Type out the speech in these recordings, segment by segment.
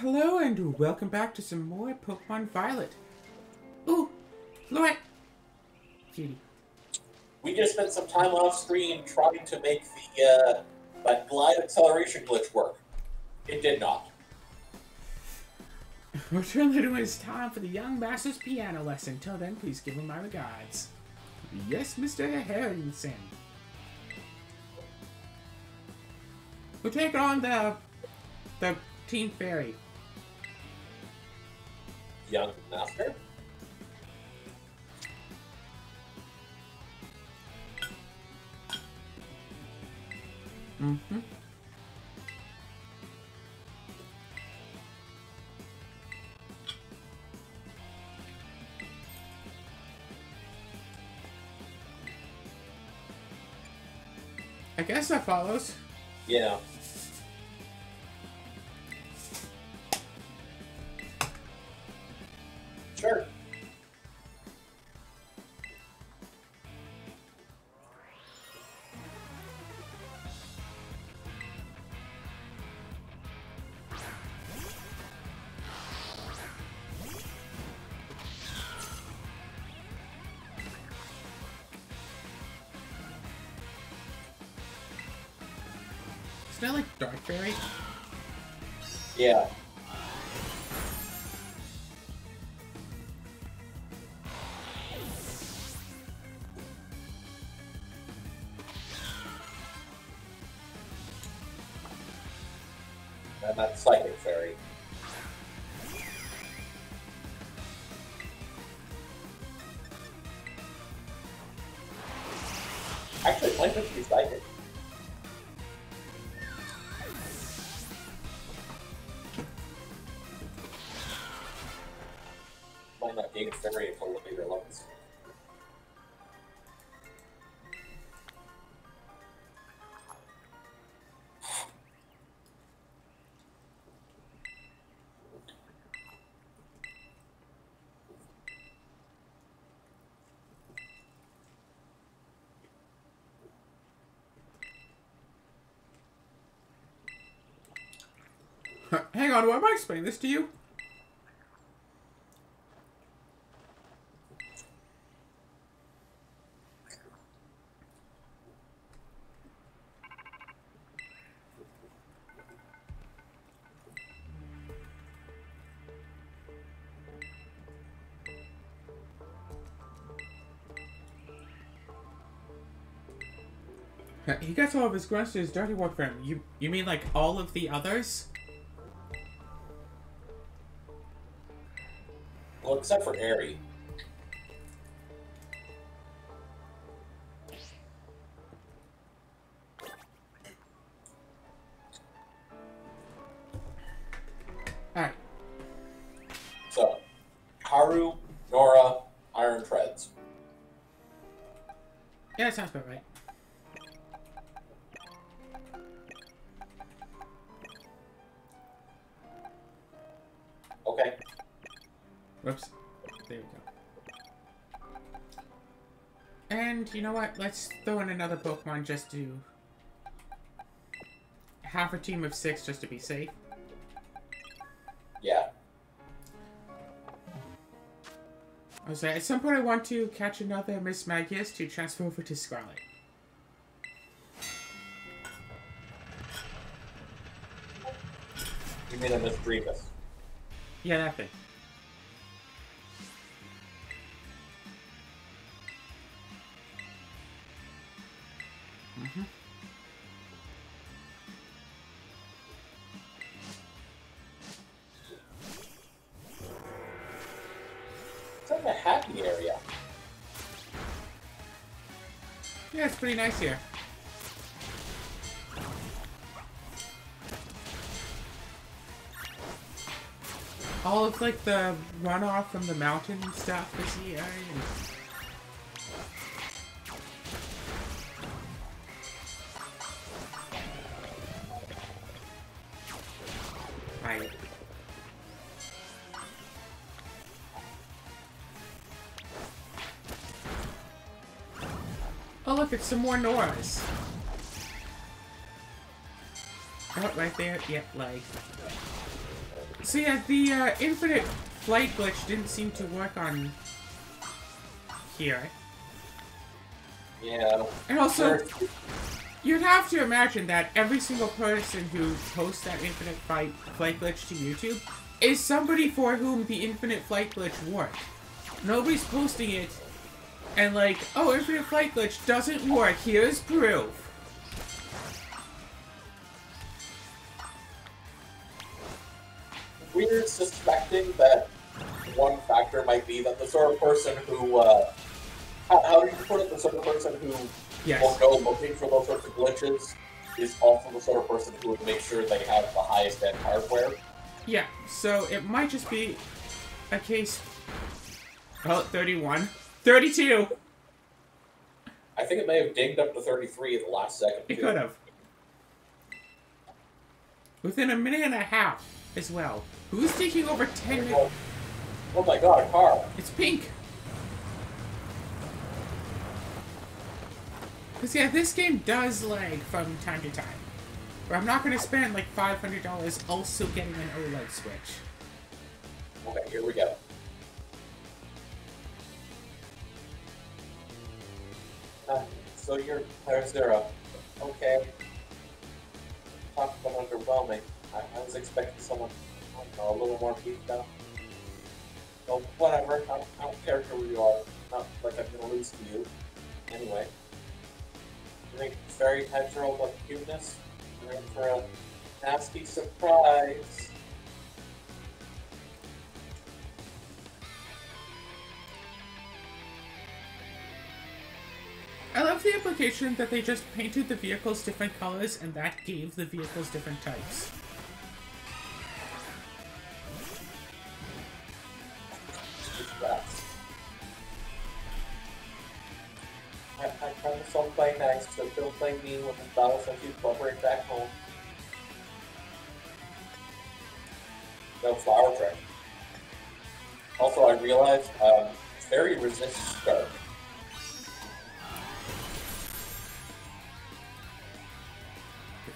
Hello and welcome back to some more Pokemon Violet. Ooh, Fluent! Cutie. We just spent some time off screen trying to make the uh, that glide acceleration glitch work. It did not. Fortunately, it is time for the young master's piano lesson. Till then, please give him my regards. Yes, Mr. Harrington. We'll take on the the Team Fairy. Young master. Mm-hmm. I guess that follows. Yeah. Gain Fairy until later levels. Hang on, why am I explaining this to you? Gets all of his grunts dirty work for him. You you mean like all of the others? Well, except for Airy. Throw in another Pokemon just to Half a team of six just to be safe. Yeah. I was like, at some point I want to catch another Mismagius to transfer over to Scarlet. You mean a Miss Grievous. Yeah, that thing. Mm-hmm. It's like a happy area. Yeah, it's pretty nice here. All of like the runoff from the mountain stuff is here. It's some more noise. Oh, right there. Yep, like. So yeah, the uh, infinite flight glitch didn't seem to work on here. Yeah. And also, Sure. you'd have to imagine that every single person who posts that infinite flight, flight glitch to YouTube is somebody for whom the infinite flight glitch worked. Nobody's posting it and like, oh, infinite flight glitch doesn't work, here's proof. We're suspecting that one factor might be that the sort of person who, uh, how, how do you put it? The sort of person who Yes. will go looking for those sorts of glitches is also the sort of person who would make sure they have the highest end hardware. Yeah, so it might just be a case. Oh, 31. 32! I think it may have dinged up to 33 at the last second. It too. could have. Within a minute and a half as well. Who's taking over 10 minutes? Oh, oh my god, a car. It's pink! Because, yeah, this game does lag from time to time. But I'm not going to spend like $500 also getting an OLED Switch. Okay, here we go. Uh, so you're Player Zero. Okay. Talk about underwhelming. I, I was expecting someone, I know, a little more beefed up. Well, whatever. I, don't- I don't care who you are. Not like I'm gonna lose to you. Anyway. You think fairy all about cuteness? You're in for a nasty surprise. I love the implication that they just painted the vehicles different colors and that gave the vehicles different types. I, I promise I'll play nice, so don't play me when the battle sends you back home. No flower trick. Also, I realized um, fairy resists dark.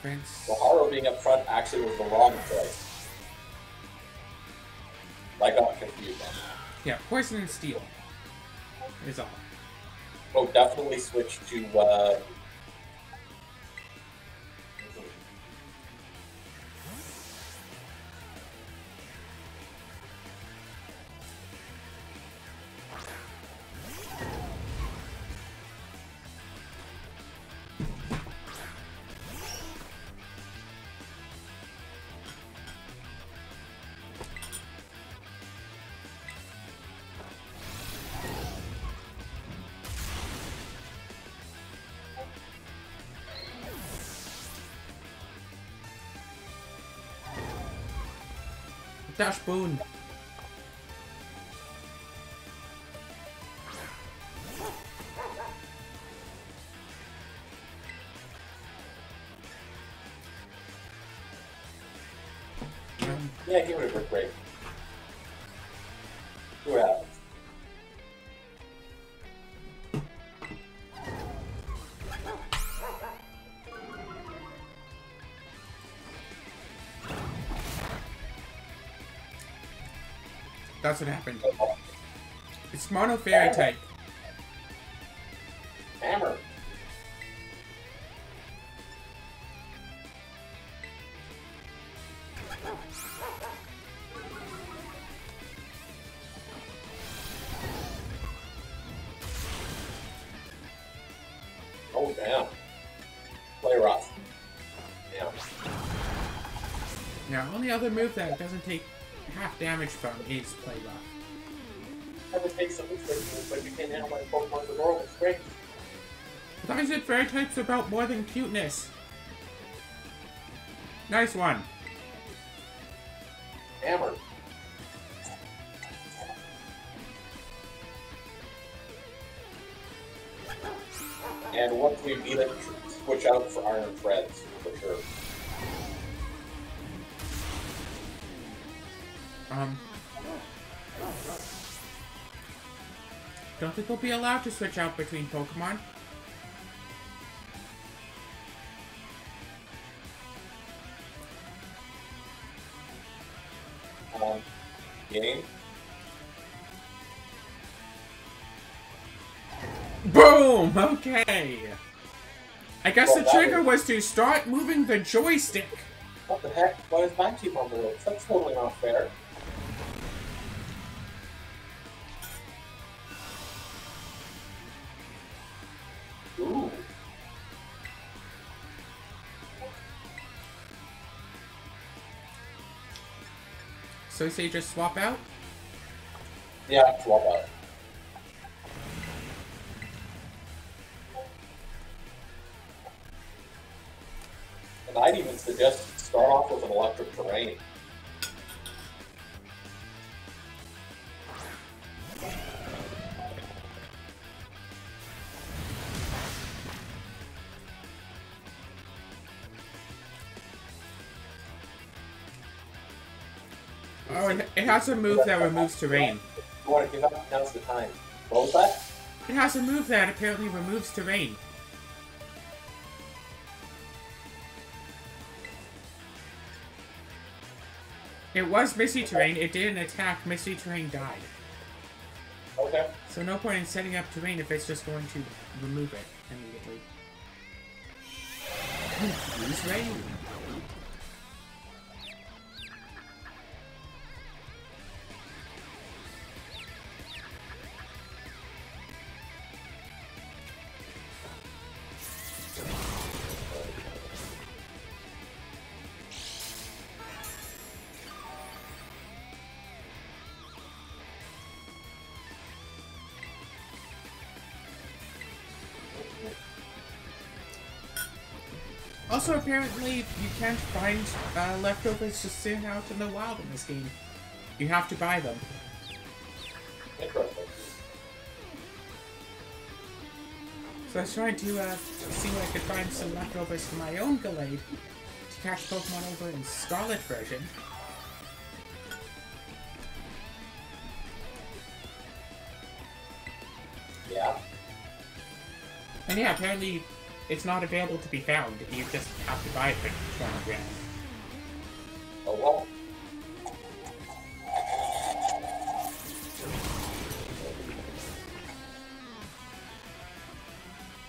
Difference. Haro being up front actually was the wrong choice. I got confused on that. Yeah, poison and steel. Is all. Oh, definitely switch to uh, Dash Boon. That's what happened. It's mono fairy type. Hammer. Oh damn. Play rough. Yeah. Now, only other move that doesn't take damage from is play rough. Never take something for but you can't handle my Pokemon's adorable strength. I thought I said fairy types about more than cuteness. Nice one. Hammer. And once we beat it, switch out for Iron Treads, We'll be allowed to switch out between Pokemon. Um, game. Boom! Okay. I guess Well, the trigger was- was to start moving the joystick. What the heck? Why is my team on the ropes? That's totally not fair. So you say just swap out? Yeah, swap out. And I'd even suggest start off with an electric terrain. It, has a move that removes terrain. You want to give up? Now's the time. What was that? It has a move that apparently removes terrain. It was Misty Terrain, it didn't attack, Misty Terrain died. Okay. So no point in setting up terrain if it's just going to remove it immediately. Use rain. Also, apparently, you can't find uh, leftovers just sitting out in the wild in this game. You have to buy them. Interesting. So I was trying to uh, see if I could find some leftovers for my own Gallade to catch Pokemon over in Scarlet version. Yeah. And yeah, apparently it's not available to be found. You just have to buy it for 20 grand. Oh well.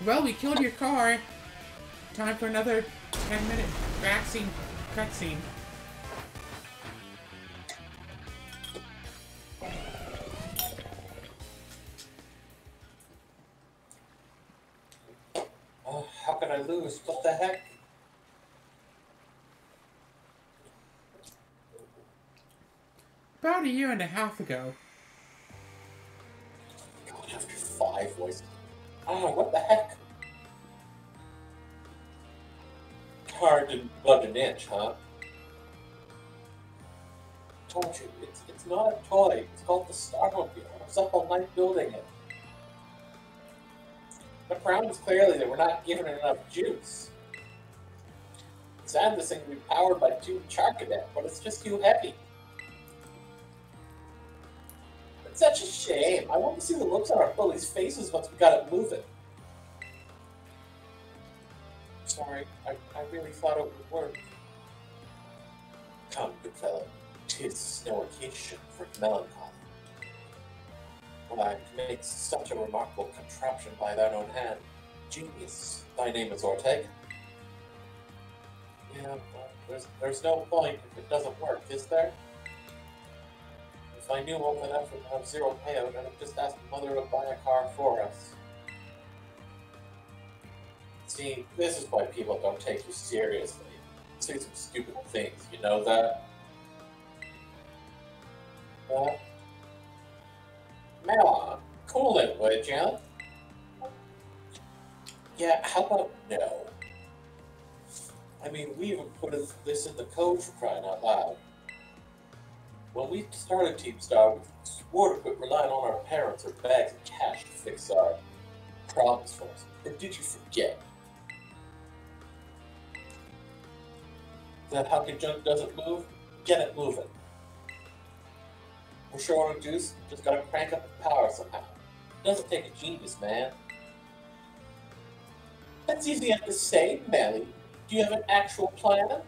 Well, we killed your car. Time for another 10 minute vaccine cutscene. About a year and a half ago. God, after five voices. Ah, what the heck? Hard to budge an inch, huh? Told you, it's it's not a toy. It's called the Starmobile. I was up all night building it. The problem is clearly that we're not giving it enough juice. It's sad this thing can be powered by two Charcadet, but it's just too heavy. Such a shame. I want to see the looks on our bullies' faces once we got it moving. Sorry, I, I really thought it would work. Come, good fellow. Tis no occasion for melancholy. Why, makes such a remarkable contraption by thine own hand. Genius. Thy name is Ortega. Yeah, well, there's, there's no point if it doesn't work, is there? I knew old enough would have zero payout, and I'd have just asked mother to buy a car for us. See, this is why people don't take you seriously. Say some stupid things, you know that? Well, Mela, cool it, would ya? Yeah, how about no? I mean, we even put this in the code for crying out loud. When we started Team Star, we swore to quit relying on our parents or bags of cash to fix our problems for us. Or did you forget? That how junk doesn't move? Get it moving. We're short on juice, just gotta crank up the power somehow. doesn't take a genius, man. That's easy enough to say, Melly. Do you have an actual plan?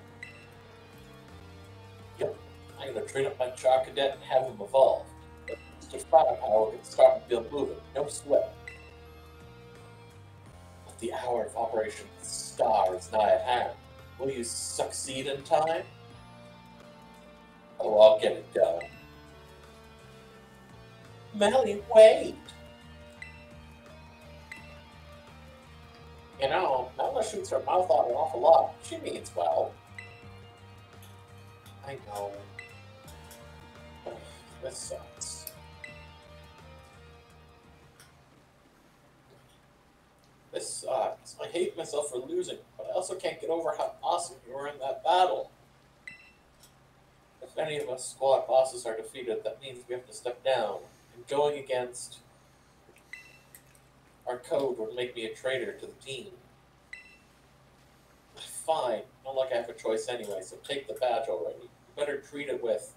I'm gonna train up my Charcadet and have him evolve. But Mr. Firepower can start the field moving, no sweat. But the hour of Operation Star is nigh at hand. Will you succeed in time? Oh, I'll get it done. Melly, wait! You know, Mela shoots her mouth out an awful lot. She means well. I know. This sucks. This sucks. I hate myself for losing, but I also can't get over how awesome you were in that battle. If any of us squad bosses are defeated, that means we have to step down. And going against our code would make me a traitor to the team. Fine, not like I have a choice anyway, so take the badge already. You better treat it with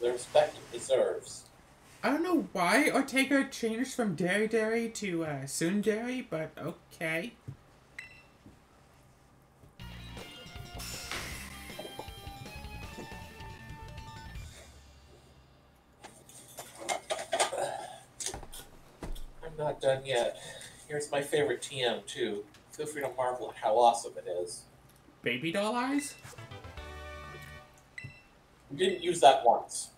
the respect it deserves. I don't know why Ortega changed from Dairy Dairy to uh, Sundari, but okay. I'm not done yet. Here's my favorite TM, too. Feel free to marvel at how awesome it is. Baby doll eyes? We didn't use that once.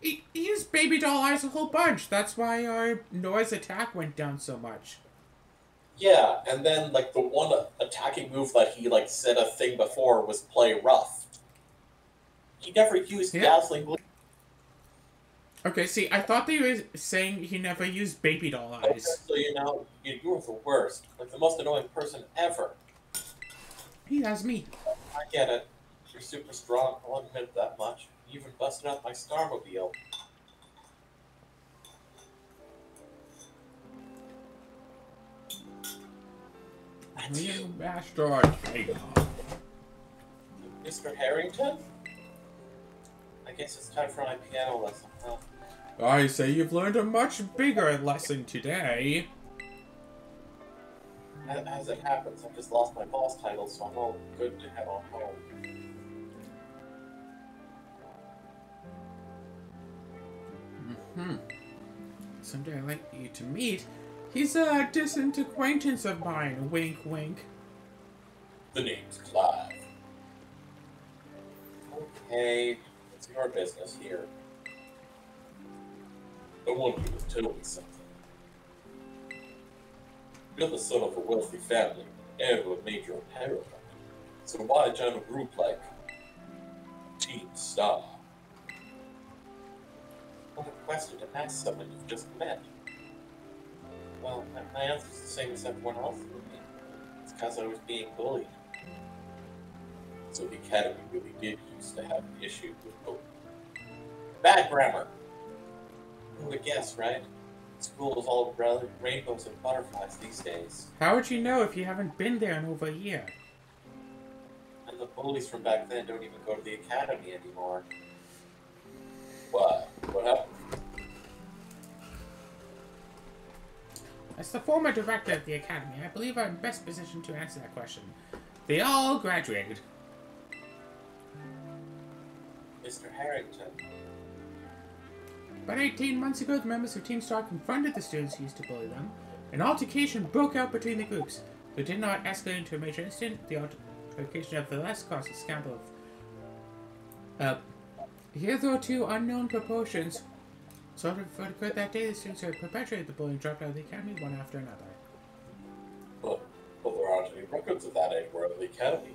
He, he used baby doll eyes a whole bunch. That's why our noise attack went down so much. Yeah, and then like the one attacking move that he like said a thing before was play rough. He never used Yeah. dazzling. Okay, see, I thought that they were saying he never used baby doll eyes. So you know, you, you were the worst, like the most annoying person ever. He has me. I get it. You're super strong. I'll admit that much. You even busted out my Starmobile. You, Master Mr. Harrington. I guess it's time for my piano lesson, huh? I say you've learned a much bigger lesson today. As, as it happens, I've just lost my boss title, so I'm all good to head on home. Hmm. Someday I'd like you to meet. He's a distant acquaintance of mine. Wink, wink. The name's Clive. Okay, it's your business here. I want you to tell me something. You're the son of a wealthy family, heir to a major company. So why join a group like Team Star? What a question to ask someone you've just met. Well, my- my answer's the same as everyone else would be. It's because I was being bullied. So the academy really did used to have an issue with bullying. Bad grammar. Who would guess, right? School is all ra- rainbows and butterflies these days. How would you know if you haven't been there in over a year? And the bullies from back then don't even go to the academy anymore. What? What happened? As the former director of the academy, I believe I'm best positioned to answer that question. They all graduated. Mr. Harrington. About 18 months ago, the members of Team Star confronted the students who used to bully them. An altercation broke out between the groups. Though it did not escalate into a major incident, the altercation nevertheless caused a scandal of uh, hitherto unknown proportions. Sort of occurred that day, the students who had perpetrated the bullying dropped out of the academy one after another. But, but there aren't any records of that anywhere at the academy.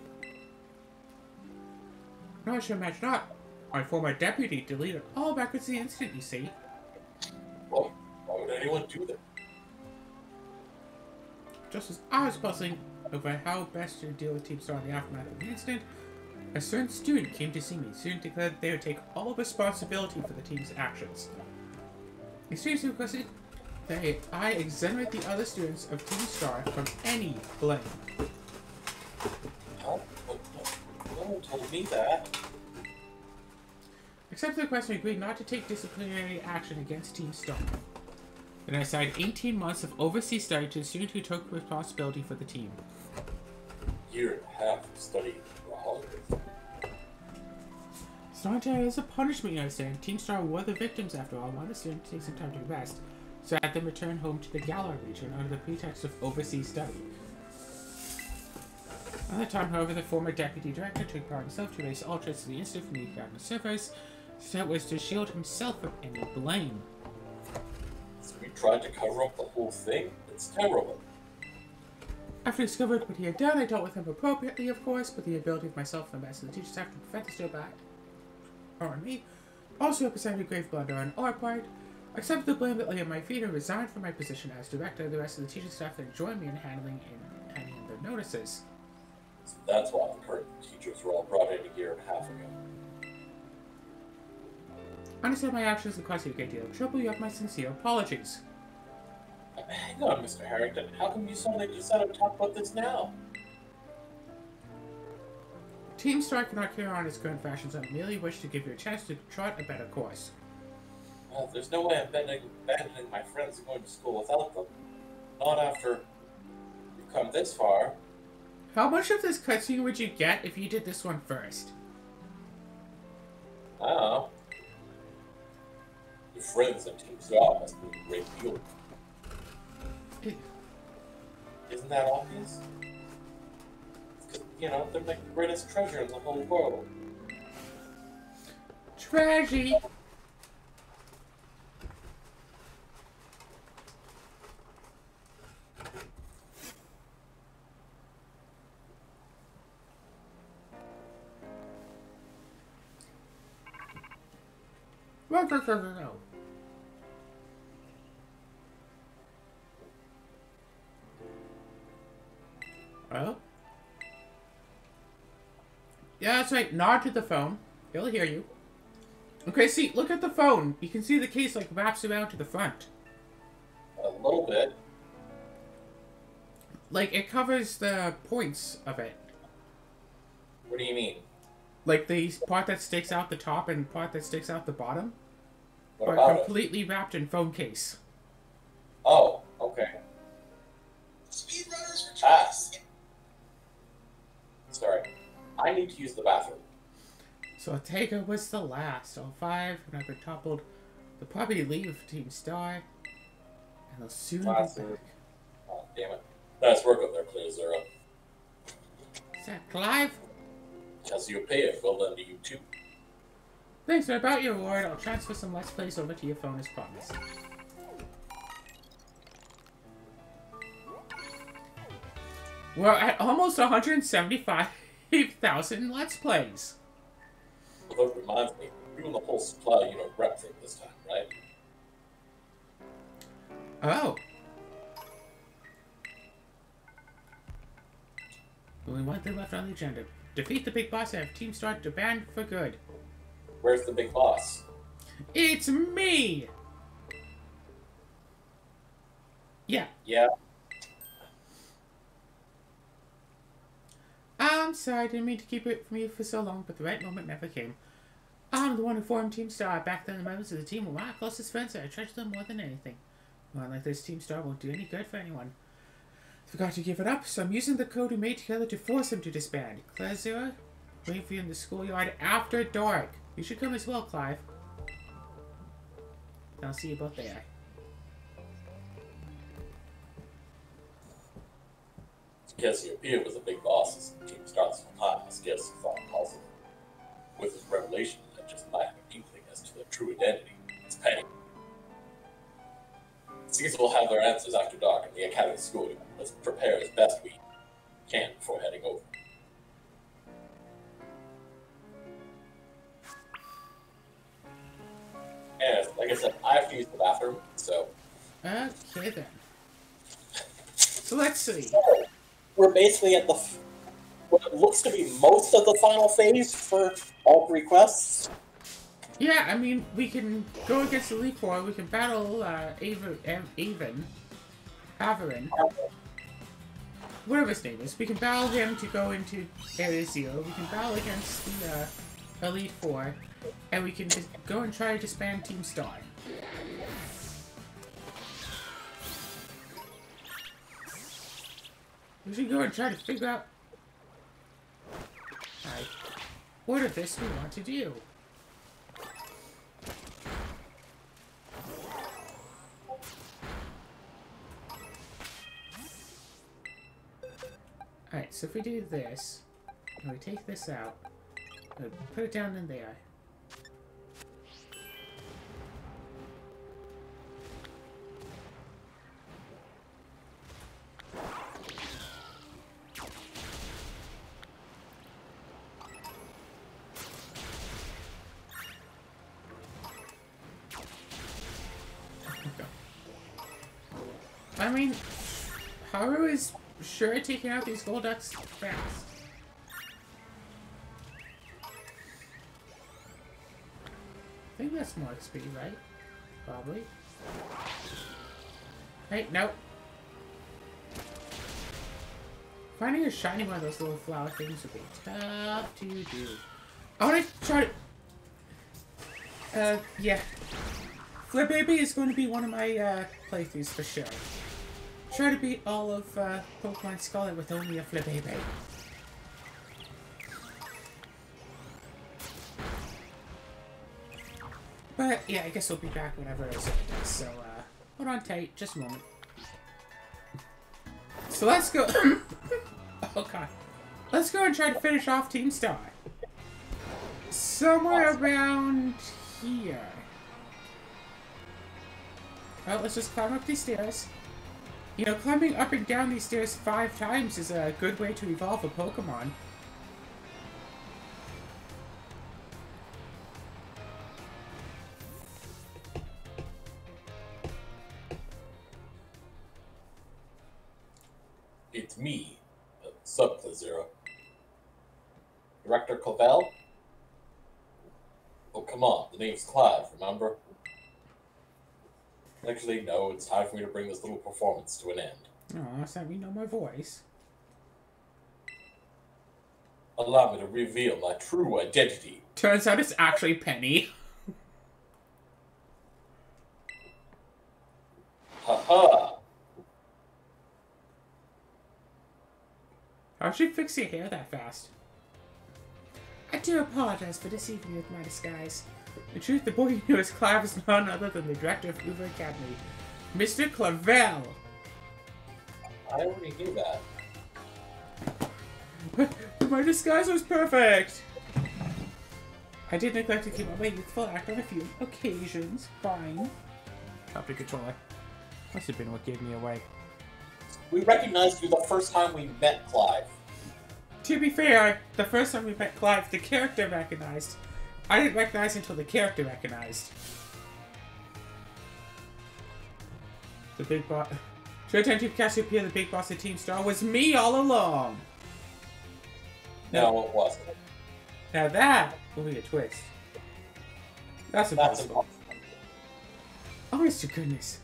No, I should imagine not. My former deputy deleted all records of the incident, you see. Well, why would anyone do that? Just as I was puzzling over how best to deal with Team Star in the aftermath of the incident, a certain student came to see me. The student declared that they would take all responsibility for the team's actions. Student requested that I exonerate the other students of Team Star from any blame. But, but no one told me that. Except the request, agreed not to take disciplinary action against Team Star. Then I assigned 18 months of overseas study to the student who took responsibility for the team. Year and a half of neurology. It's not a punishment, you understand. Team Star were the victims after all. Wanted to take some time to rest, so I had them return home to the Galar region under the pretext of overseas study. At the time, however, the former deputy director took part himself to erase all traces of the incident from the academy servers, so that was to shield himself from any blame. So we tried to cover up the whole thing? It's terrible. After discovering what he had done, I dealt with him appropriately, of course, but the ability of myself and the rest of the teachers staff to prevent this to back on me also represented grave blunder on our part. I accepted the blame that lay at my feet and resigned from my position as director. The rest of the teaching staff then joined me in handling and handing in their notices. So that's why the current teachers were all brought in a year and a half ago. I understand my actions have caused you a great deal of trouble. You have my sincere apologies. Hang on, Mr. Harrington. How come you suddenly decided to talk about this now? Team Star cannot carry on its current fashions. I merely wish to give you a chance to chart a better course. Well, there's no way I'm abandoning, my friends and going to school without them. Not after we've come this far. How much of this cutscene would you get if you did this one first? I don't know. Your friends and Team Star must be a great deal. Isn't that obvious? You know, they're like the greatest treasure in the whole world. Tragedy. No, no, no, no. Yeah, that's right. Nod to the phone. He'll hear you. Okay, see, look at the phone. You can see the case like wraps around to the front. A little bit. Like it covers the points of it. What do you mean? Like the part that sticks out the top and part that sticks out the bottom What are about it? completely wrapped in phone case. Oh, okay. Speedrunners for Ah. Sorry. I need to use the bathroom. So Ortega was the last. All five have been toppled. They'll probably leave Team Star. And they'll soon be back. Oh, damn it. Nice work up there, Clear Zero. Is that Clive? Cassiopeia, well done to you too. Thanks for about your award. I'll transfer some Let's Plays over to your phone as promised. We're at almost 175,000 Let's Plays. Although it reminds me, you're doing the whole supply you know, rep thing this time, right? Oh. Only one thing left on the agenda. Defeat the big boss and have Team Star to ban for good. Where's the big boss? It's me! Yeah, Yeah, I'm sorry, I didn't mean to keep it from you for so long, but the right moment never came. I'm the one who formed Team Star. Back then, the members of the team were my closest friends, and I treasure them more than anything. One like this, Team Star won't do any good for anyone. I Forgot to give it up, so I'm using the code we made together to force him to disband. Claire Zero, wait for you in the schoolyard after dark. You should come as well, Clive. I'll see you both there. Cassiopeia was a big boss as Team Star's Haas gives thought positive. With his revelation, I just might have an inkling as to their true identity. It's petty. Seems we'll have their answers after dark in the Academy School. Let's prepare as best we can before heading over. And like I said, I have to use the bathroom, so Okay then. So let's see. Oh, we're basically at the what looks to be most of the final phase for all three quests. Yeah, I mean, we can go against the Four. We can battle uh, Ava, Av- Avon, Averin, whatever his name is. We can battle him to go into Area Zero. We can battle against the uh, Elite Four, and we can just go and try to disband Team Star. We should go and try to figure out what of this we want to do. Alright, so if we do this, and we take this out, put it down in there, sure taking out these Golducks fast. I think that's more XP, right? Probably. Hey, no. Finding a shiny one of those little flower things would be tough to do. I want to try to... Uh, yeah. Flabébé is going to be one of my, uh, playthroughs for sure. Try to beat all of, uh, Pokemon Scarlet with only a Flabébé. But, yeah, I guess we'll be back whenever it's does, so, uh, hold on tight, just a moment. So let's go... oh, God. Let's go and try to finish off Team Star. Somewhere around here. Well, let's just climb up these stairs. You know, climbing up and down these stairs five times is a good way to evolve a Pokemon. It's me, uh, Zero. Director Clavel? Oh, come on, the name's Clive, remember? Actually, no, it's time for me to bring this little performance to an end. Oh, how we know my voice. Allow me to reveal my true identity. Turns out it's actually Penny. Haha! How'd you fix your hair that fast? I do apologize for deceiving you with my disguise. The truth, the boy you knew as Clive is none other than the director of Uva Academy, Mr. Clavel. I already knew that. But my disguise was perfect. I did neglect to keep up my youthful act on a few occasions. Fine. Drop your controller. Must have been what gave me away. We recognized you the first time we met Clive. To be fair, the first time we met Clive, the character recognized. I didn't recognize until the character recognized. The big boss. Showtime Team Cassiopeia, the big boss of Team Star, was me all along. No, it wasn't. Now that will be a twist. That's That's impossible. impossible. Oh, Mr. Goodness.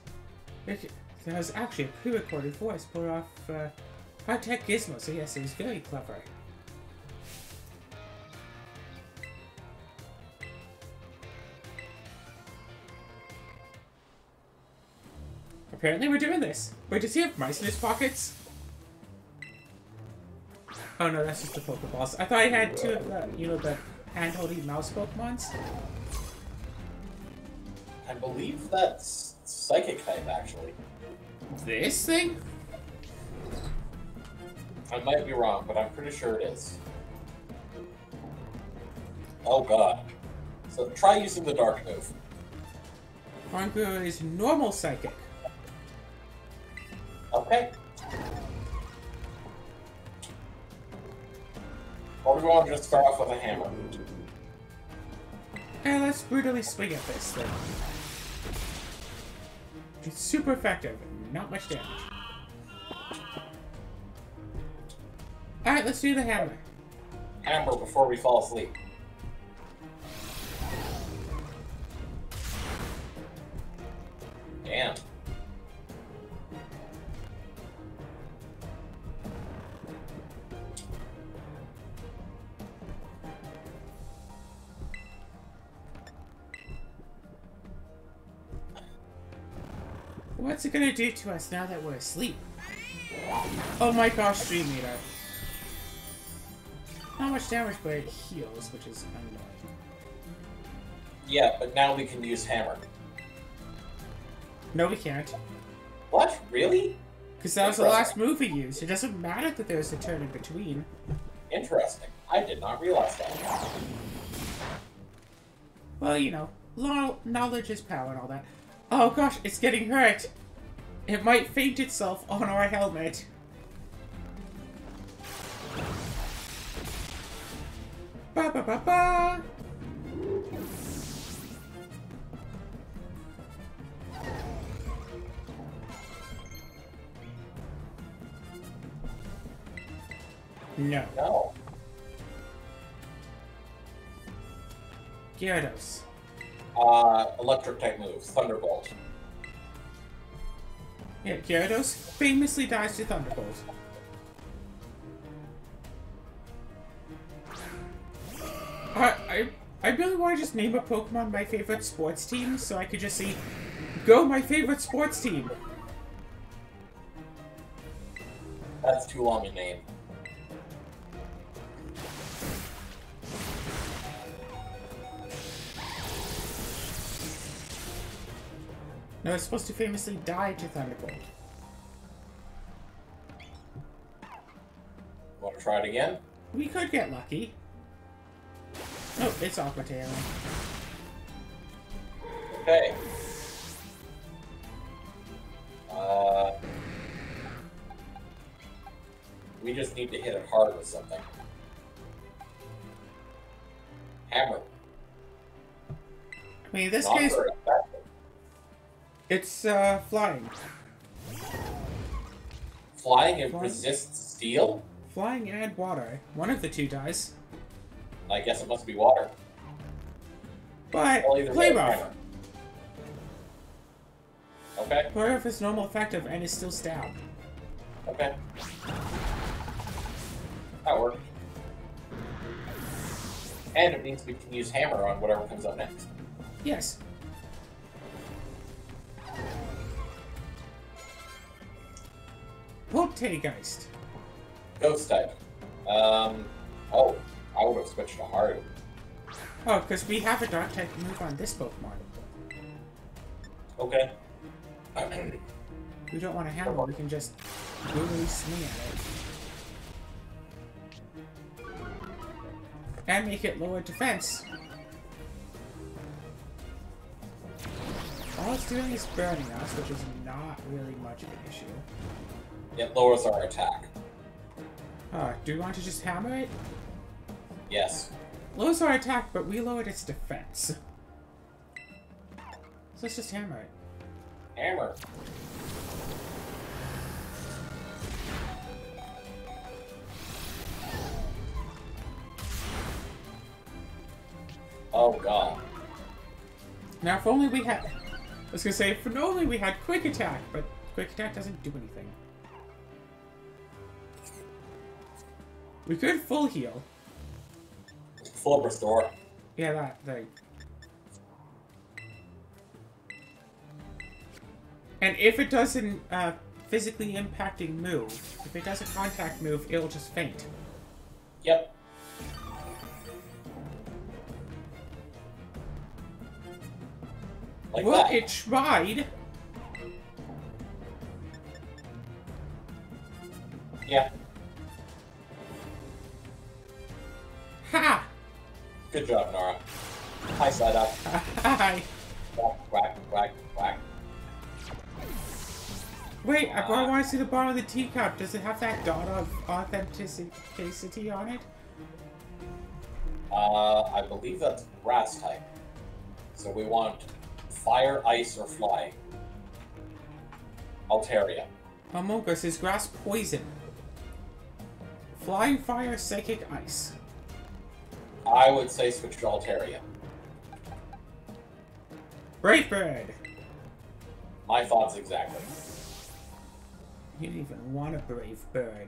It- That was actually a pre-recorded voice put off uh, high-tech gizmo, so yes, it was very clever. Apparently we're doing this. Wait, does he have mice in his pockets? Oh no, that's just the Pokeballs. I thought he had two of the, you know, the hand-holding mouse Pokemons. I believe that's Psychic type, actually. This thing? I might be wrong, but I'm pretty sure it is. Oh god. So try using the Dark move. Hongu is normal psychic. Okay. Or we want to just start off with a hammer. And let's brutally swing at this thing. It's super effective, not much damage. Alright, let's do the hammer. Hammer before we fall asleep. Damn. What's it gonna do to us now that we're asleep? Oh my gosh, Dream Eater. Not much damage, but it heals, which is annoying. Yeah, but now we can use hammer. No, we can't. What? Really? Because that was the last move he used. It doesn't matter that there's a turn in between. Interesting. I did not realize that. Well, you know, knowledge is power and all that. Oh gosh, it's getting hurt. It might faint itself on our helmet. Ba ba ba ba. No. No. Gyarados. Uh, electric type moves. Thunderbolt. Yeah, Gyarados famously dies to Thunderbolt. I, I, I really want to just name a Pokemon my favorite sports team so I could just see, go my favorite sports team. That's too long a name. No, it's supposed to famously die to Thunderbolt. Want to try it again? We could get lucky. Oh, it's Aqua Tail. Okay. Uh, we just need to hit it hard with something. Hammer. I mean, this Not case, effective. It's uh, flying. Flying and Flying. resists steel? Flying and water. One of the two dies. I guess it must be water. But, play rough. Okay, Play rough is normal effective and is still stab. okay. That worked. And it means we can use hammer on whatever comes up next. Yes. Poltergeist. Ghost type. Um, oh, I would have switched to hard. Oh, because we have a dark type move on this Pokemon. Okay. We don't want to hammer, we can just really swing at it. And make it lower defense. All it's doing is burning us, which is not really much of an issue. It lowers our attack. Uh, do we want to just hammer it? Yes. Lowers our attack, but we lowered its defense. So let's just hammer it. Hammer. Oh god. Now, if only we had... I was gonna say, if only we had quick attack, but quick attack doesn't do anything. We could full heal. Full restore. Yeah, that thing. And if it doesn't uh, physically impacting move, if it does a contact move, it'll just faint. Yep. Like well, that. it tried. Yeah. Ha! Good job, Nora. Hi, side up. Hi. Whack, whack, whack, whack. Wait, I I want to see the bottom of the teacup. Does it have that dot of authenticity on it? Uh, I believe that's grass type. So we want fire, ice, or fly. Altaria. Amoonguss is grass poison. Flying fire, psychic ice. I would say switch to Altaria. Brave bird. My thoughts exactly. You didn't even want a brave bird.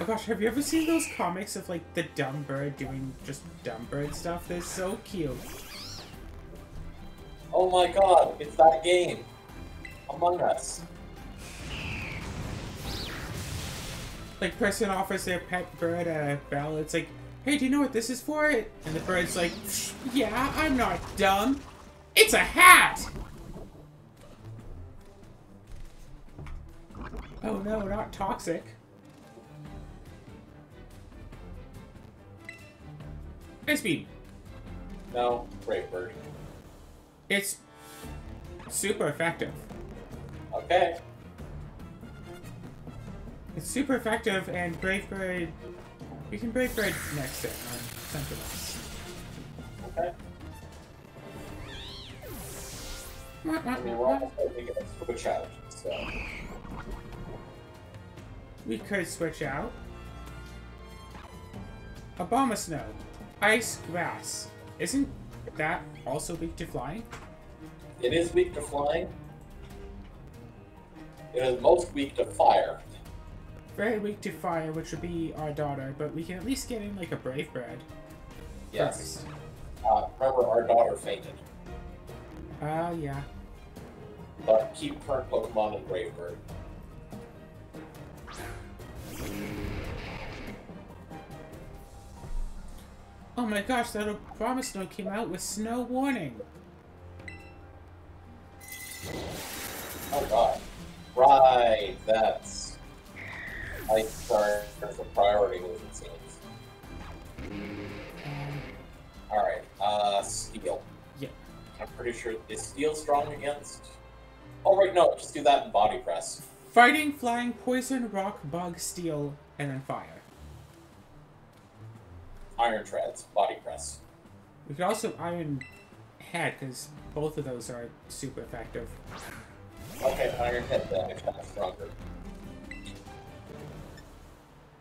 Oh gosh, have you ever seen those comics of like the dumb bird doing just dumb bird stuff? They're so cute. Oh my god, it's that game. Among Us. Like person offers their pet bird uh, a bell. It's like, hey, do you know what this is for? And the bird's like, yeah, I'm not dumb. It's a hat. Oh no, not toxic. Ice beam. No, great Bird. It's super effective. Okay. It's super effective, and Brave Bird. You can Brave Bird next turn on something else. Okay. I mean, we're almost ready to get a switch out, so. We could switch out. Abomasnow. Ice Grass. Isn't that also weak to flying? It is weak to flying. It is most weak to fire. Very weak to fire, which would be our daughter, but we can at least get in like a Brave Bird. Yes. Uh, remember, our daughter fainted. Ah, uh, yeah. But keep current Pokemon in Brave Bird. Oh my gosh, that Abomasnow came out with snow warning. Oh god. Right, that's. I start as a priority move, it seems. Alright, uh, Steel. yeah. I'm pretty sure. Is Steel strong against. Oh, right, no, just do that in Body Press. Fighting, flying, poison, rock, bug, steel, and then fire. Iron Treads, Body Press. We could also Iron Head, because both of those are super effective. Okay, Iron Head then, if that's stronger.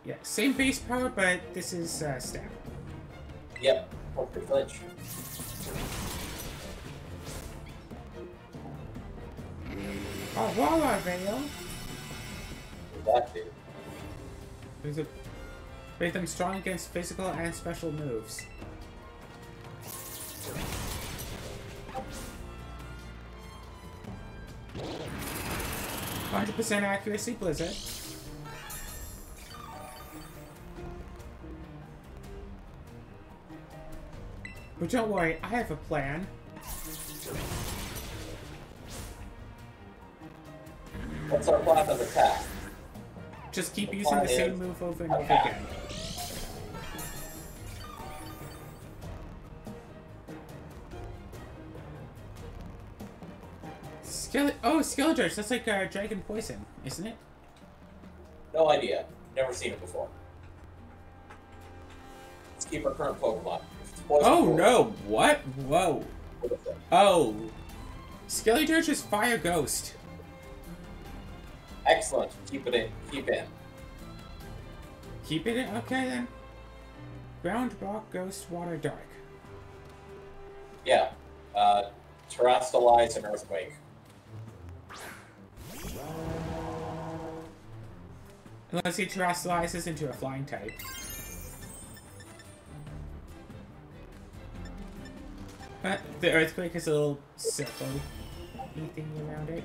Yeah, same base power, but this is uh, stab. Yep, Perfect Flinch. Oh, Aurora Veil! That? There's a make them strong against physical and special moves. Hundred percent accuracy, Blizzard. But don't worry, I have a plan. What's our plan of attack? Just keep The using the same move over and over again. Skele- oh, Skeledirge, that's like uh, Dragon Poison, isn't it? No idea. Never seen it before. Let's keep our current Pokemon. If it's poison, Oh no, what? Whoa. Oh, Skelly. Skeledirge is Fire Ghost. Excellent. Keep it in. Keep in. Keep it in? Okay then. Ground, Rock, Ghost, Water, Dark. Yeah. Uh, Terastallize and Earthquake. Unless he terrestrializes into a flying type. The earthquake is a little circle thing around it.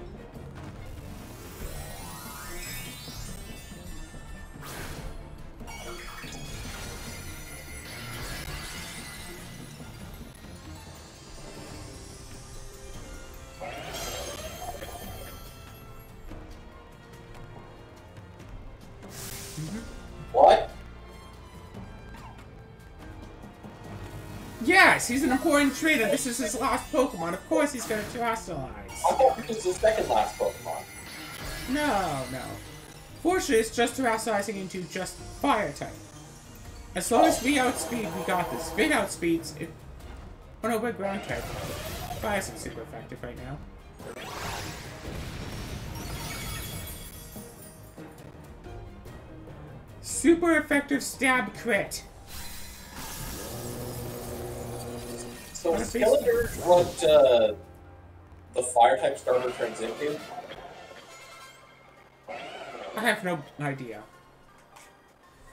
He's trainer. This is his last Pokemon. Of course he's gonna terrestrialize. I thought this was the second last Pokemon. No, no. Fortunately, it's just terrestrializing into just fire type. As long as we outspeed, we got this. It outspeeds, it... Oh no, we're ground type. Fire isn't super effective right now. Super effective stab crit. So What is a. Skeletor what uh, the fire type starter turns into? I have no idea.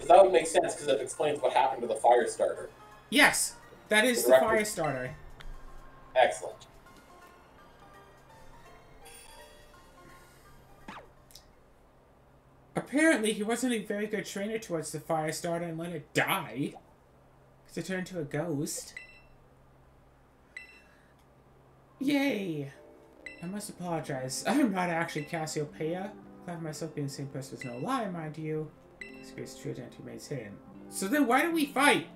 That would make sense because it explains what happened to the fire starter. Yes, that is the Directly. fire starter. Excellent. Apparently, he wasn't a very good trainer towards the fire starter and let it die. Because it turned into a ghost. Yay! I must apologize. I'm not actually Cassiopeia, that myself being the same person is no lie, mind you. Grace true identity remains hidden. So then why do we fight?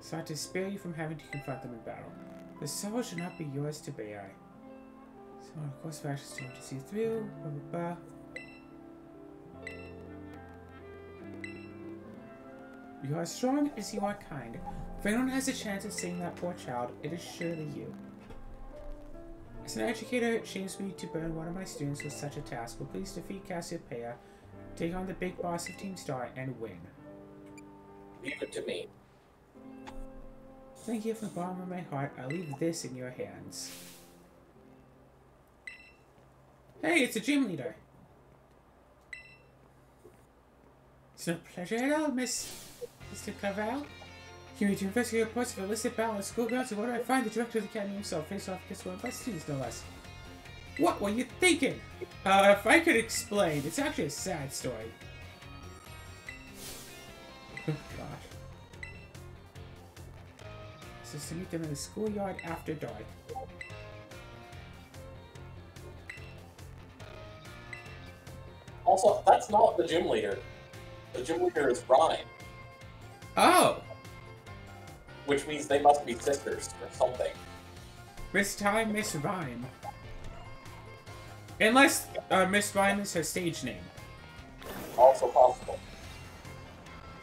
So Sought to spare you from having to confront them in battle. The sorrow should not be yours to bear. So of course of actions to see through, blah blah blah. You are as strong as you are kind. If anyone has a chance of saving that poor child, it is surely you. As an educator, it shames me to burn one of my students with such a task, but please defeat Cassiopeia, take on the big boss of Team Star, and win. Leave it to me. Thank you from the bottom of my heart. I leave this in your hands. Hey, it's a gym leader. It's no pleasure at all, Miss Mr. Clavell. You need to investigate reports of illicit battle at schoolgrounds and what do I find the director of the academy himself face off against one of my students, no less. What were you thinking? Uh, if I could explain, it's actually a sad story. Oh, gosh. Is to meet them in the schoolyard after dark. Also, that's not the gym leader. The gym leader is Ryme, Oh! which means they must be sisters or something. Miss Tyme, Miss Vine. Unless uh, Miss Vine is her stage name. Also possible.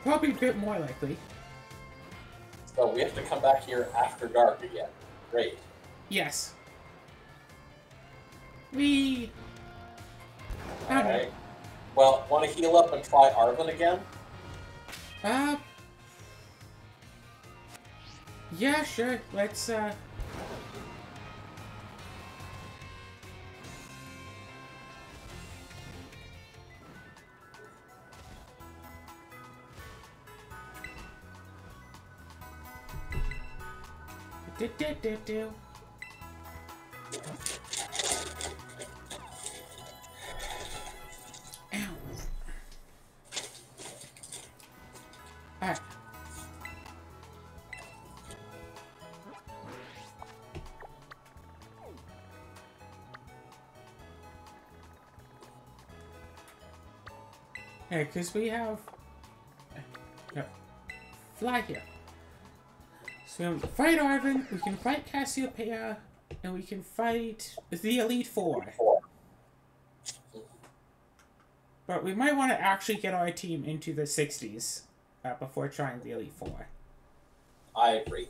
Probably a bit more likely. So we have to come back here after dark again. Great. Yes. We. Alright. Well, want to heal up and try Arven again? Uh. Yeah, sure. Let's, uh. Do, do, do, do. Because we have... Yep. Fly here. So we can fight Arven, we can fight Cassiopeia, and we can fight the Elite Four. But we might want to actually get our team into the 60s uh, before trying the Elite Four. I agree.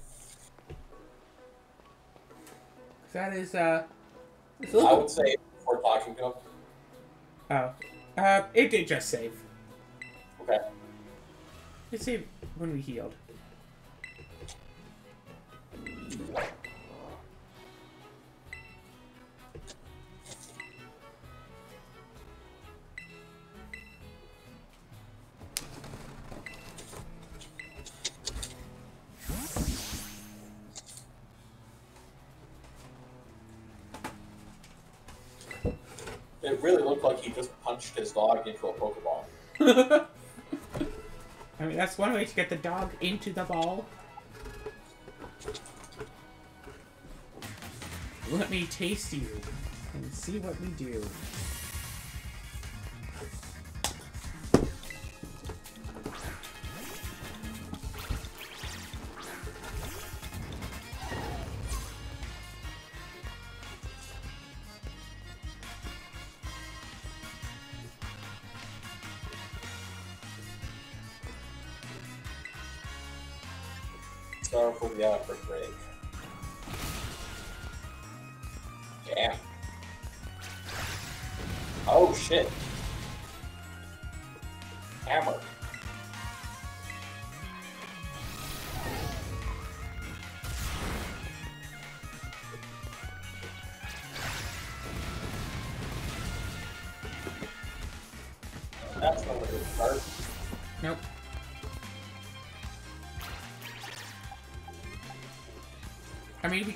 That is, uh... I would say before talking to him. Oh. Uh, it did just save. It saved when we healed. It really looked like he just punched his dog into a Pokeball. That's one way to get the dog into the ball. Let me taste you and see what we do. Sorry for the effort break. Damn. Oh shit.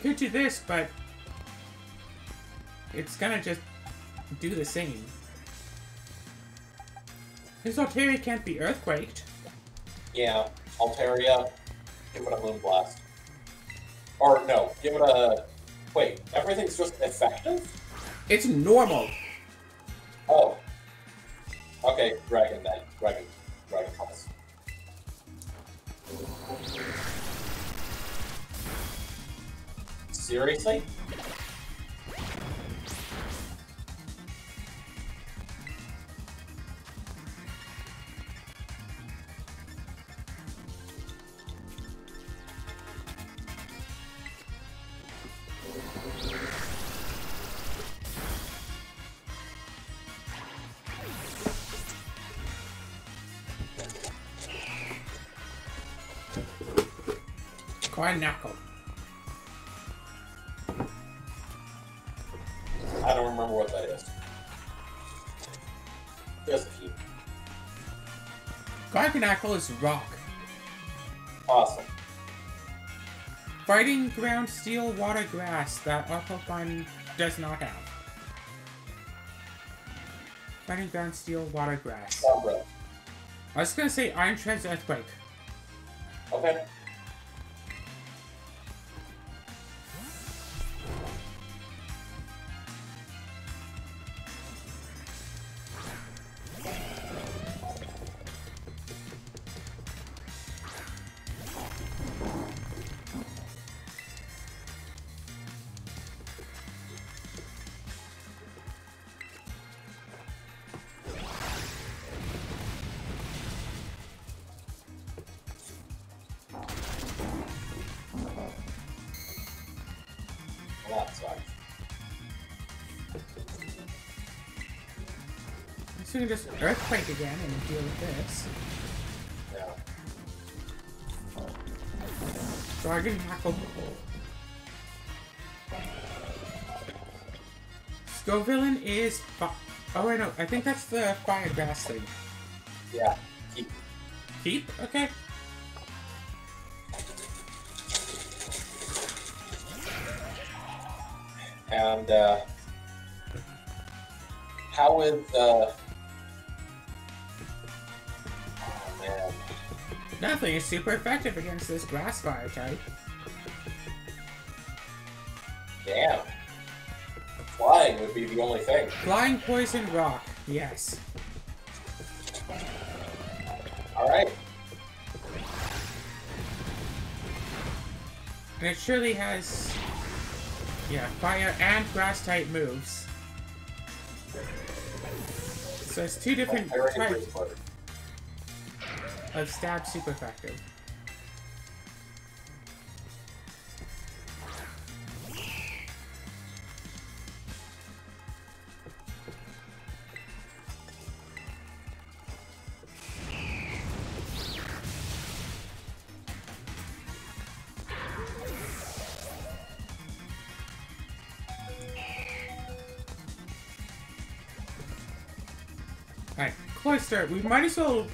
Could do this, but it's gonna just do the same. His Altaria can't be earthquaked. Yeah, Altaria, give it a Moonblast. Or no, give it a... Wait, everything's just effective? It's normal. Knuckle. I don't remember what that is. There's a few. Garganacl is rock. Awesome. Fighting ground steel water grass that our Pokemon does not have. Fighting ground steel water grass. Sombra. I was gonna say Iron Treads Earthquake. Okay. We can just Earthquake again and deal with this. Yeah. Garganacl. Scovillain is. Oh, I know. I think that's the fire grass thing. Yeah. Keep. Keep? Okay. And uh, would uh? Nothing is super effective against this grass fire type. Damn. Flying would be the only thing. Flying Poison Rock. Yes. All right. And it surely has. Yeah, fire and grass type moves. So it's two different types agree with it. Of stab super effective. Alright, Cloyster, we might as well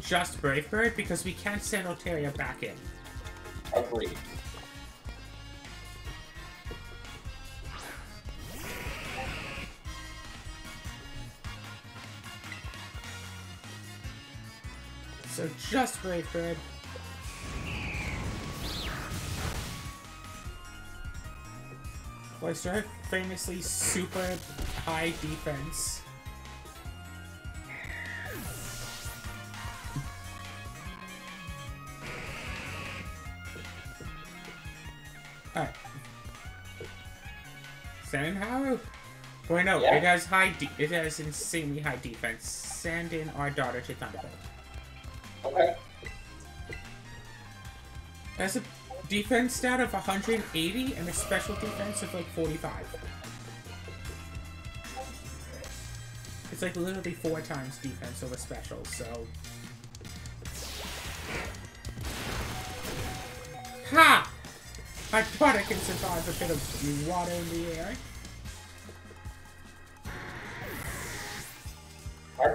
just Brave Bird because we can't send Altaria back in. Agreed. So just Brave Bird. Cloyster, famously super high defense. no Yeah. It has high. it has insanely high defense. Send in our daughter to Thunderbolt. Okay. That's a defense stat of 180 and a special defense of like 45. It's like literally four times defense over special, so. Ha! My daughter can survive a bit of water in the air.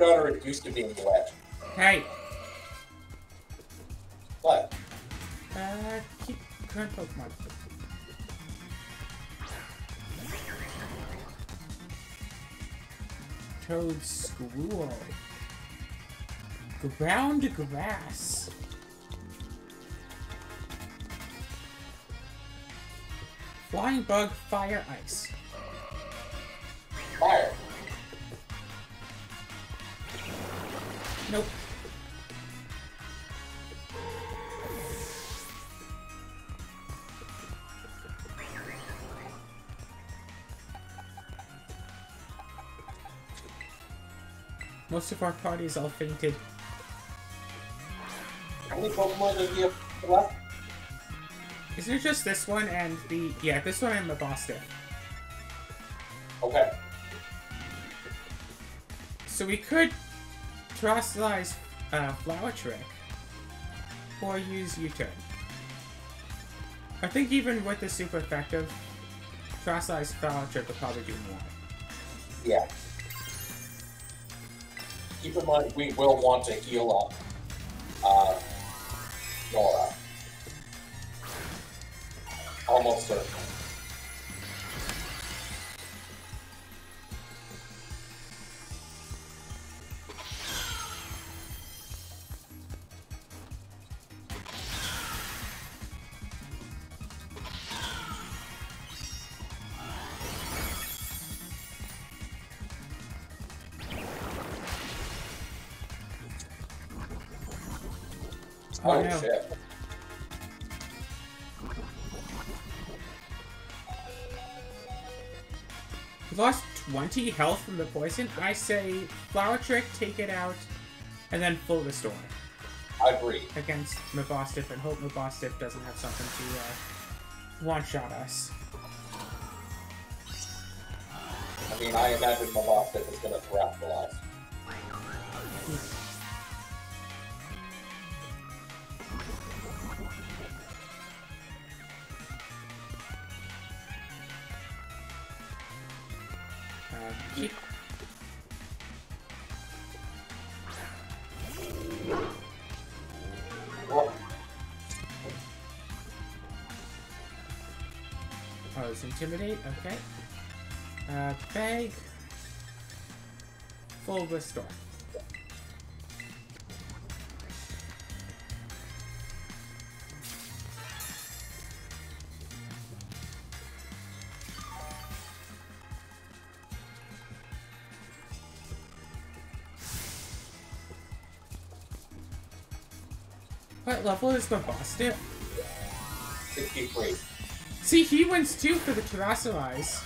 Is used to being wet. Hey, What? uh, keep current Pokemon. Toedscruel. Ground Grass. Flying Bug, Fire Ice. Nope. Most of our parties all fainted. How many Pokemon do you have left? Isn't it just this one and the... Yeah, this one and the Boston. Okay. So we could Terastallize uh, Flower Trick. Or use U-Turn. I think even with the super effective, Terastallize Flower Trick would probably do more. Yeah. Keep in mind, we will want to heal up uh, Nora. Almost certainly. 20 health from the poison. I say Flower Trick, take it out, and then full restore I agree. against Mabosstiff and hope Mabosstiff doesn't have something to uh, one-shot us. I mean, I imagine Mabosstiff is going to Terastallize. Uh, It's Intimidate? Okay. Uh, Bag. Full Restore. What level is the boss dip? 63. See, he wins too for the Terastallize.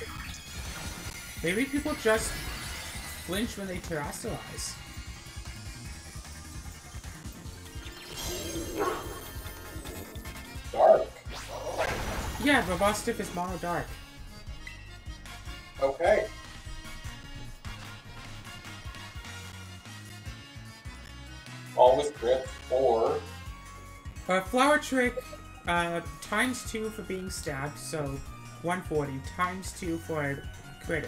Maybe people just flinch when they Terastallize. Dark. Yeah, dip is mono dark. Okay. Always grip or Uh, Flower Trick, uh, times 2 for being stabbed, so 140, times 2 for critting,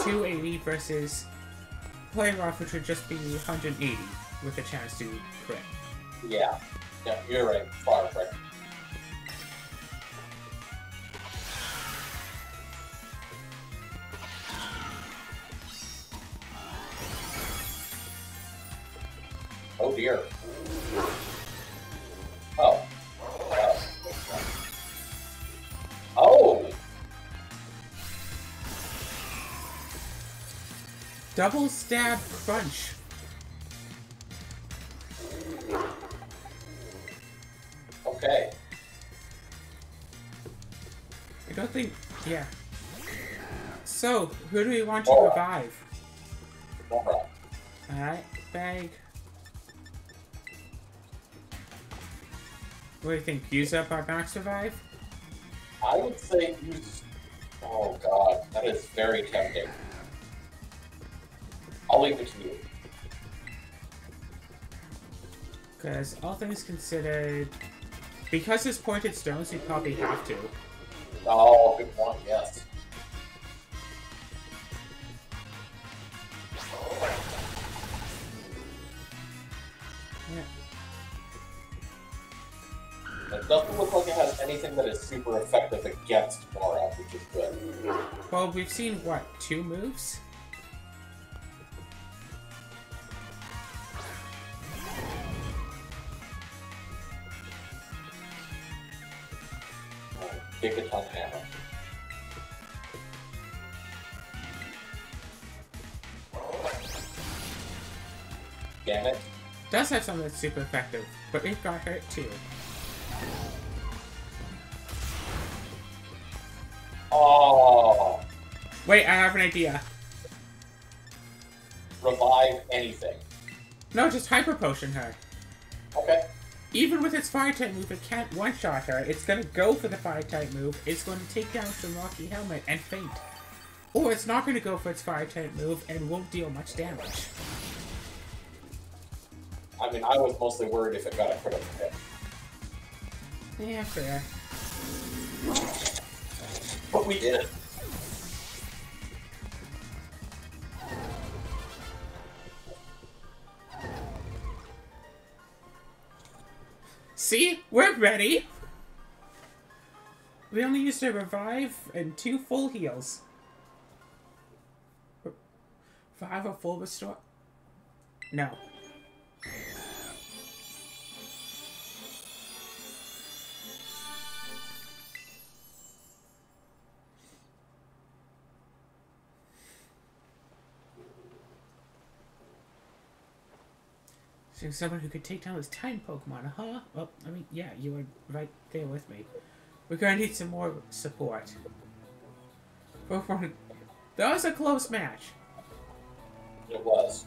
280 versus playing off, which would just be 180 with a chance to crit. yeah. Yeah, you're right. Fire Double stab crunch. Okay. I don't think, yeah. So, who do we want to Nora. revive? Alright, bag. What do you think? Use up our max revive? I would say use. Oh god, that is very tempting. I'll leave it to you. Because all things considered, because it's pointed stones, we probably have to. Oh, good point. Yes. Yeah. It doesn't look like it has anything that is super effective against Nora, which is good. Well, we've seen what two moves. Does have something that's super effective, but it got hurt too. Oh, Wait, I have an idea. revive anything. No, just hyper potion her. Okay. Even with its fire type move, it can't one shot her. It's gonna go for the fire type move. It's going to take down some Rocky Helmet and faint. Or it's not gonna go for its fire type move and won't deal much damage. I mean, I was mostly worried if it got a critical hit. Yeah, fair. But we did. It. See? We're ready! We only used a revive and two full heals. Five a full restore? No. So someone who could take down this time Pokemon, huh? Well, I mean, yeah, you were right there with me. We're gonna need some more support. Pokemon, that was a close match. It was.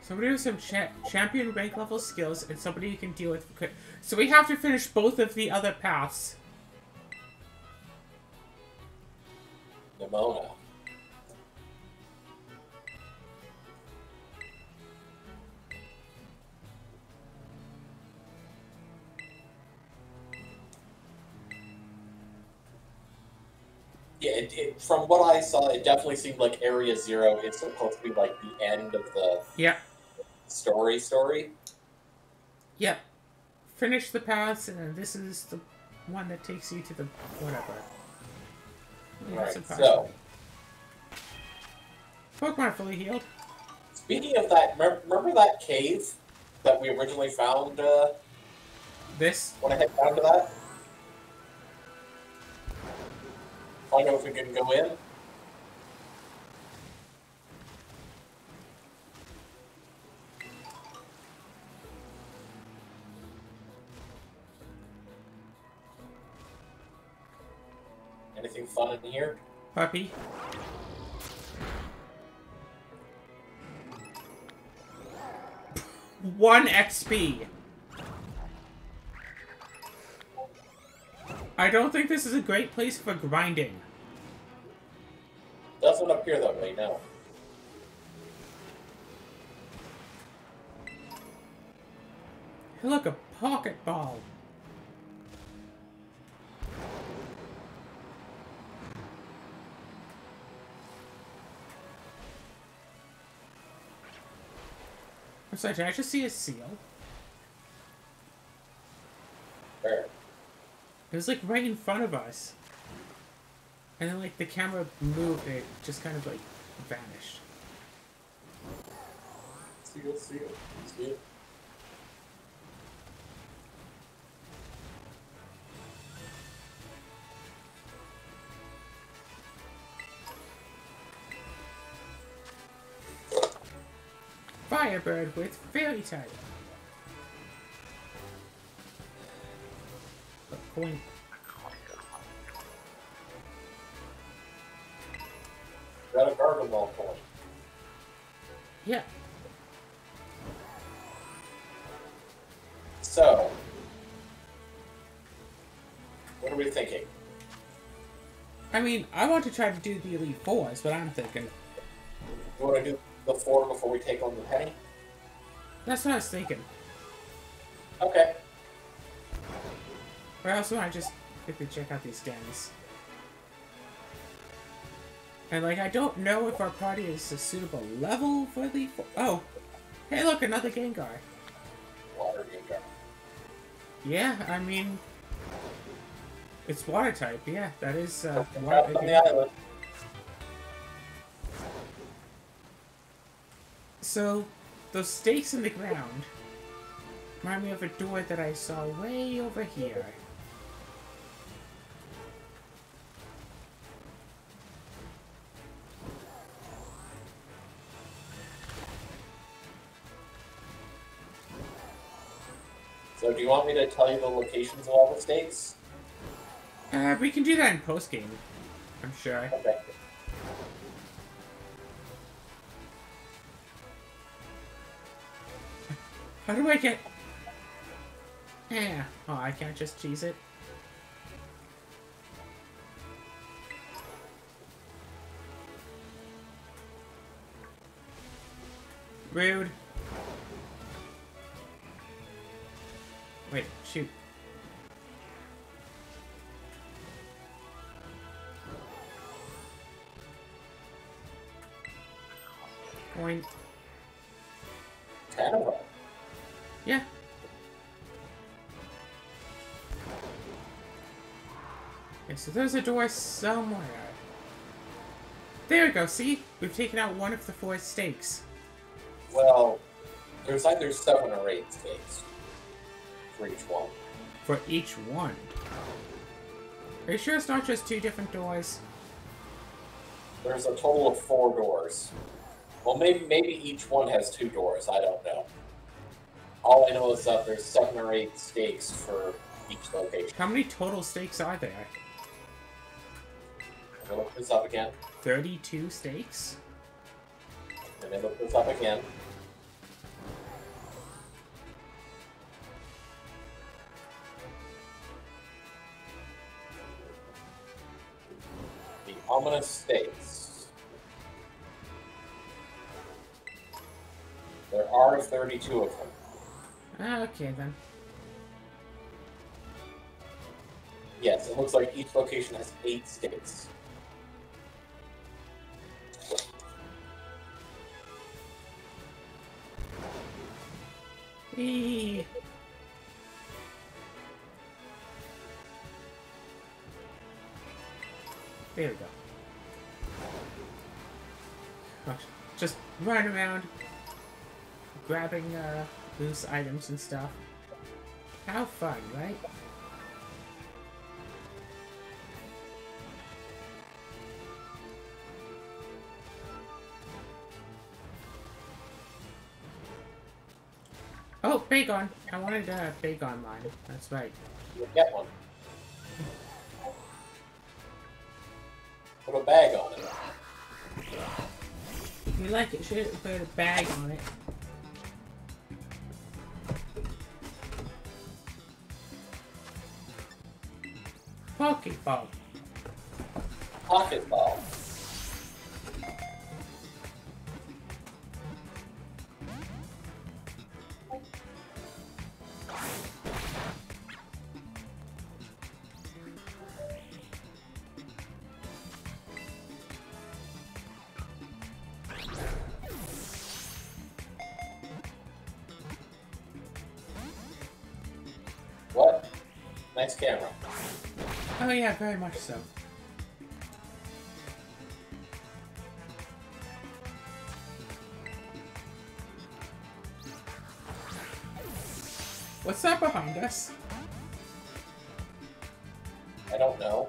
Somebody with some cha champion rank level skills and somebody you can deal with. quick- So we have to finish both of the other paths. From what I saw, it definitely seemed like Area Zero is supposed to be like the end of the Yep, story. Story. yep. Finish the paths and then this is the one that takes you to the whatever. Yeah, Right. So. Pokemon fully healed. speaking of that, remember, remember that cave that we originally found uh, This when I head down to that? Find know if we can go in. Anything fun in here? puppy. One XP. I don't think this is a great place for grinding. Doesn't appear that way, no. Hey, look, a pocket ball. I'm sorry, did I just see a seal? There. It was like right in front of us. And then like the camera moved and it just kind of like vanished. See it, see it, see it. Firebird with fairy type. A Yeah. So, what are we thinking? I mean, I want to try to do the Elite Fours, but I'm thinking. You want to do the four before we take on the penny? That's what I was thinking. Okay. Or else I just quickly check out these dens. And like, I don't know if our party is a suitable level for the... Oh, hey, look, another Gengar. Water Gengar. Yeah, I mean, it's water type. Yeah, that is uh, water. on the island. So, those stakes in the ground remind me of a door that I saw way over here. So do you want me to tell you the locations of all the states? Uh, we can do that in post game. I'm sure. Okay. How do I get? Yeah. Oh, I can't just cheese it. Rude. Point. Ten of them. Yeah. Okay, so there's a door somewhere. There we go, see? We've taken out one of the four stakes. Well, there's either seven or eight stakes for each one. For each one. Are you sure it's not just two different doors? There's a total of four doors. Well, maybe maybe each one has two doors. I don't know. All I know is that there's seven or eight stakes for each location. How many total stakes are there? Let me look this up again. 32 stakes? Let me look this up again. The ominous stakes. Are 32 of them. Ah, Okay then. Yes, it looks like each location has eight stakes. Whee! There we go. Just run around, grabbing uh, loose items and stuff. How fun, right? Oh, Bagon! I wanted a Bagon line. That's right. You'll get one. Put a bag on it. If you like it, should put a bag on it. Poke Ball. Very much so. What's that behind us? I don't know.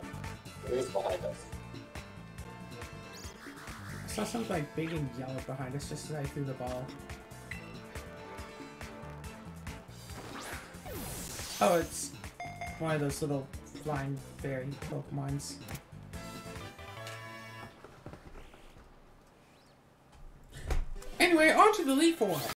It is behind us. I saw something like big and yellow behind us just as I threw the ball. Oh, it's one of those little flying fairy Pokemons. Anyway, on to the Leaf Orb.